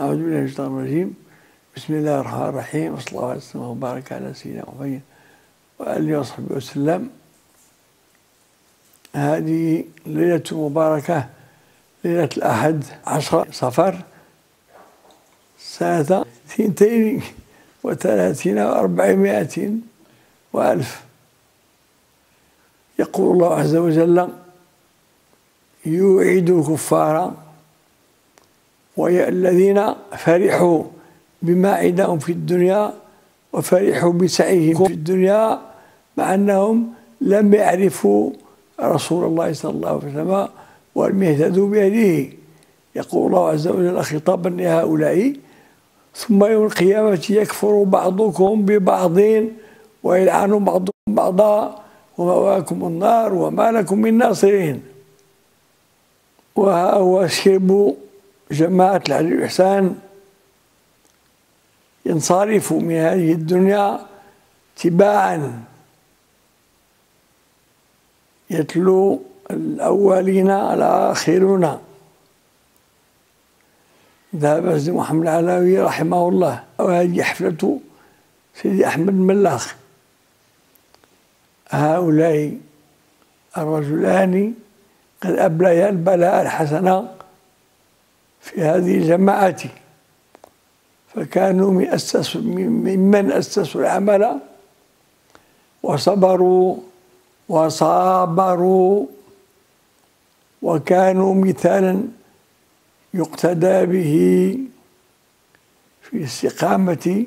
أعوذ بالله من الشيطان الرجيم. بسم الله الرحمن الرحيم. وصلى الله وسلم وبارك على سيدنا محمد وآله وصحبه وسلم. هذه ليلة مباركة ليلة الأحد عشر صفر سنة ثنتين وثلاثين وأربعمائة وألف. يقول الله عز وجل يوعد الكفار الذين فرحوا بما عندهم في الدنيا وفرحوا بسعيهم في الدنيا مع أنهم لم يعرفوا رسول الله صلى الله عليه وسلم ولم يهتدوا بهديه. يقول الله عز وجل خطابا لهؤلاء ثم يوم القيامة يكفر بعضكم ببعض ويلعن بعضكم بعضا ومواكم النار وما لكم من ناصرين. وها هو شرب جماعة العدل والإحسان ينصرف من هذه الدنيا تباعا. يتلو الأولين الآخرون ذهب سيدي محمد العلاوي رحمه الله وهذه حفلة سيدي أحمد الملاخ هؤلاء الرجلان قد أبليا البلاء الحسن في هذه الجماعة فكانوا من أسسوا ممن أسسوا العمل وصبروا وصابروا وكانوا مثالا يقتدى به في الاستقامة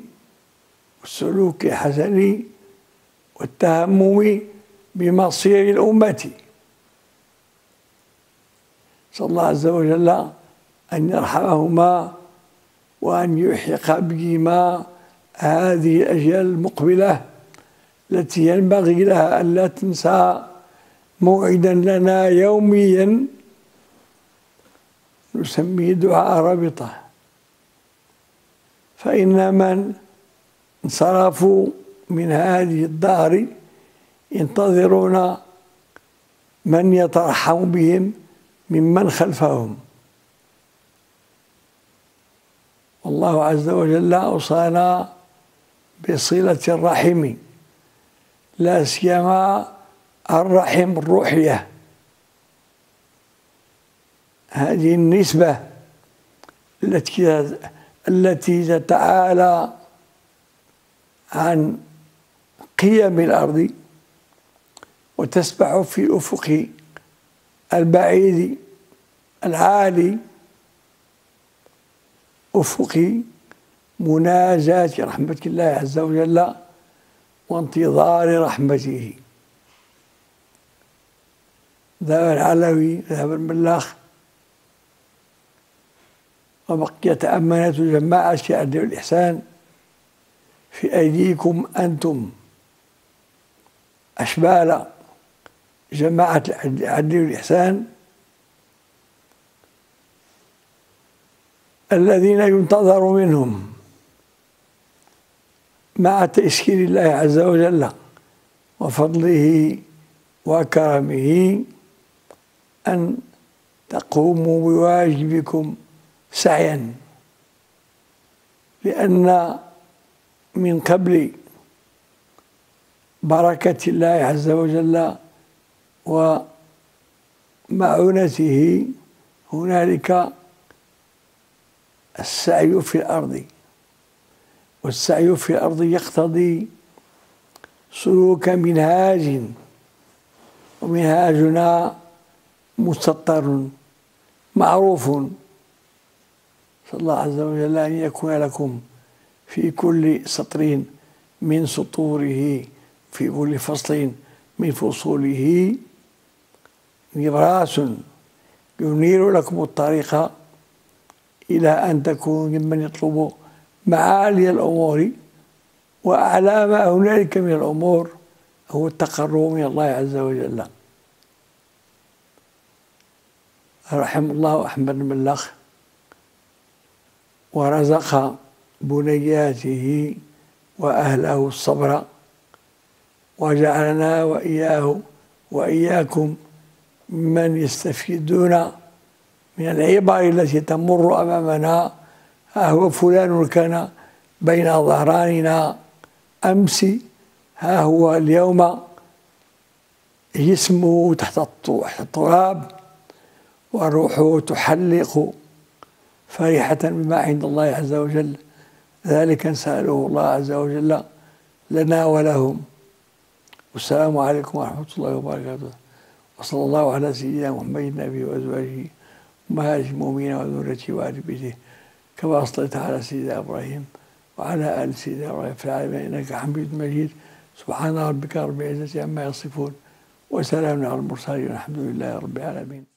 والسلوك الحسن والتهمم بمصير الأمة. صلى الله عز وجل أن يرحمهما وأن يحيق بهما هذه الأجيال المقبلة التي ينبغي لها ألا تنسى موعدا لنا يوميا نسميه دعاء رابطة. فإن من انصرفوا من هذه الدار ينتظرون من يترحم بهم ممن خلفهم. والله عز وجل أوصانا بصلة الرحم لا سيما الرحم الروحية هذه النسبة التي التي تتعالى عن قيم الأرض وتسبح في الأفق البعيد العالي أفقي مناجاة رحمة الله عز وجل وانتظار رحمته. ذهب العلوي ذهب الملاخ وبقيت أمانة جماعة العدل والإحسان في أيديكم أنتم. أشبال جماعة العدل والإحسان الذين ينتظر منهم مع تيسير الله عز وجل وفضله وكرمه أن تقوموا بواجبكم سعيا لأن من قبل بركة الله عز وجل ومعونته هنالك السعي في الأرض. والسعي في الأرض يقتضي سلوك منهاج ومنهاجنا مسطر معروف. صلى الله عز وجل أن يكون لكم في كل سطر من سطوره في كل فصل من فصوله. نبراس ينير لكم الطريق إلى أن تكون ممن يطلب معالي الأمور وأعلى ما هنالك من الأمور هو التقرب من الله عز وجل. رحم الله أحمد الملاخ ورزق بنياته وأهله الصبر وجعلنا وإياه وإياكم من يستفيدون من العبر التي تمر أمامنا ها هو فلان كان بين ظهراننا أمس ها هو اليوم جسمه تحت التراب وروحه تحلق فرحة بما عند الله عز وجل. ذلك نسأله الله عز وجل لنا ولهم. والسلام عليكم ورحمة الله وبركاته. وصلى الله على سيدنا محمد النبي وأزواجه. أمهات المؤمنين وذريته وآل بيته كما صليت على سيدنا إبراهيم وعلى آل سيدنا إبراهيم في العالمين إنك حميد مجيد. سبحان ربك رب العزة عما يصفون وسلام على المرسلين والحمد لله رب العالمين.